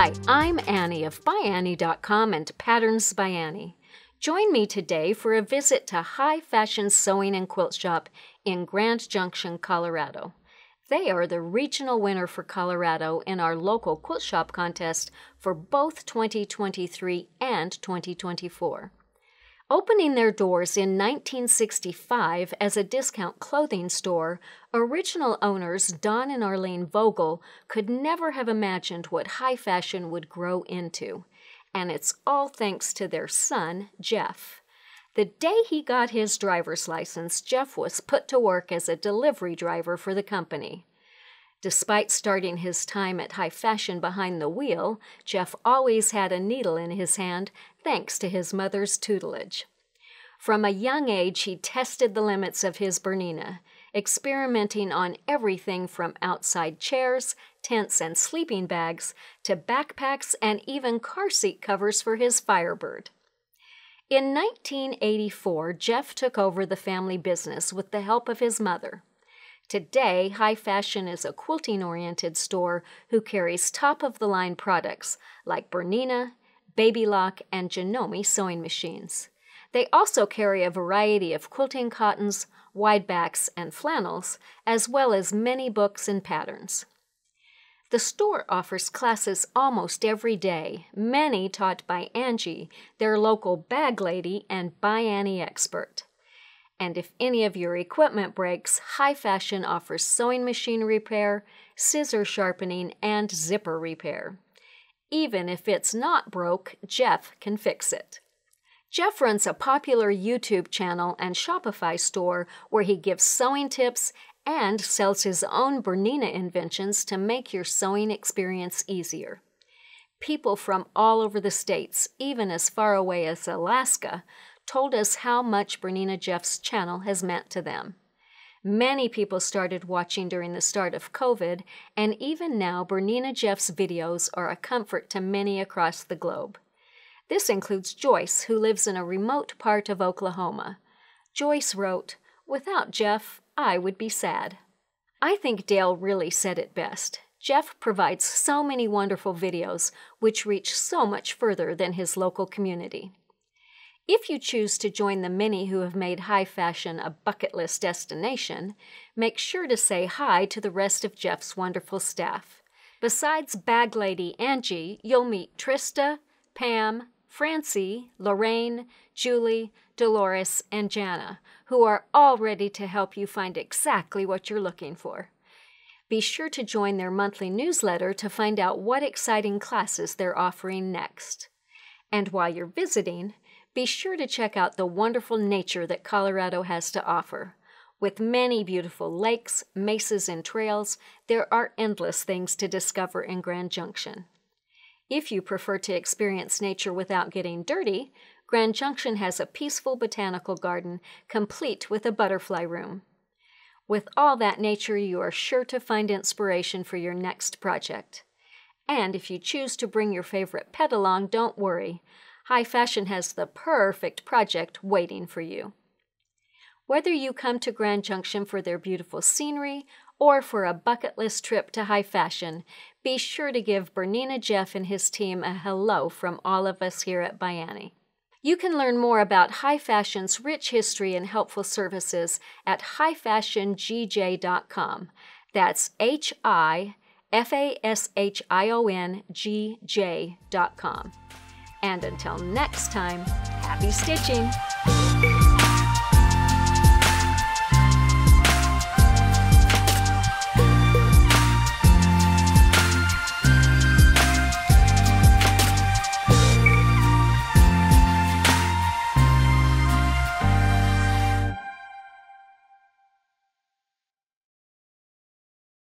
Hi, I'm Annie of ByAnnie.com and Patterns by Annie. Join me today for a visit to Hi Fashion Sewing and Quilt Shop in Grand Junction, Colorado. They are the regional winner for Colorado in our local quilt shop contest for both 2023 and 2024. Opening their doors in 1965 as a discount clothing store, original owners Don and Arlene Vogel could never have imagined what Hi Fashion would grow into. And it's all thanks to their son, Jeff. The day he got his driver's license, Jeff was put to work as a delivery driver for the company. Despite starting his time at Hi Fashion behind the wheel, Jeff always had a needle in his hand thanks to his mother's tutelage. From a young age, he tested the limits of his Bernina, experimenting on everything from outside chairs, tents, and sleeping bags to backpacks and even car seat covers for his Firebird. In 1984, Jeff took over the family business with the help of his mother. Today, Hi Fashion is a quilting oriented store who carries top of the line products like Bernina, Baby Lock, and Janome sewing machines. They also carry a variety of quilting cottons, widebacks, and flannels, as well as many books and patterns. The store offers classes almost every day, many taught by Angie, their local bag lady and by Annie expert. And if any of your equipment breaks, Hi Fashion offers sewing machine repair, scissor sharpening, and zipper repair. Even if it's not broke, Jeff can fix it. Jeff runs a popular YouTube channel and Shopify store where he gives sewing tips and sells his own Bernina inventions to make your sewing experience easier. People from all over the states, even as far away as Alaska, told us how much Bernina Jeff's channel has meant to them. Many people started watching during the start of COVID, and even now, Bernina Jeff's videos are a comfort to many across the globe. This includes Joyce, who lives in a remote part of Oklahoma. Joyce wrote, Without Jeff, I would be sad. I think Dale really said it best. Jeff provides so many wonderful videos which reach so much further than his local community. If you choose to join the many who have made Hi Fashion a bucket list destination, make sure to say hi to the rest of Jeff's wonderful staff. Besides Bag Lady Angie, you'll meet Trista, Pam, Francie, Lorraine, Julie, Dolores, and Jana, who are all ready to help you find exactly what you're looking for. Be sure to join their monthly newsletter to find out what exciting classes they're offering next. And while you're visiting, be sure to check out the wonderful nature that Colorado has to offer. With many beautiful lakes, mesas, and trails, there are endless things to discover in Grand Junction. If you prefer to experience nature without getting dirty, Grand Junction has a peaceful botanical garden complete with a butterfly room. With all that nature, you are sure to find inspiration for your next project. And if you choose to bring your favorite pet along, don't worry. Hi Fashion has the perfect project waiting for you. Whether you come to Grand Junction for their beautiful scenery or for a bucket list trip to Hi Fashion, be sure to give Bernina Jeff and his team a hello from all of us here at By Annie. You can learn more about Hi Fashion's rich history and helpful services at hifashiongj.com. That's H I F A S H I O N G J.com. And until next time, happy stitching!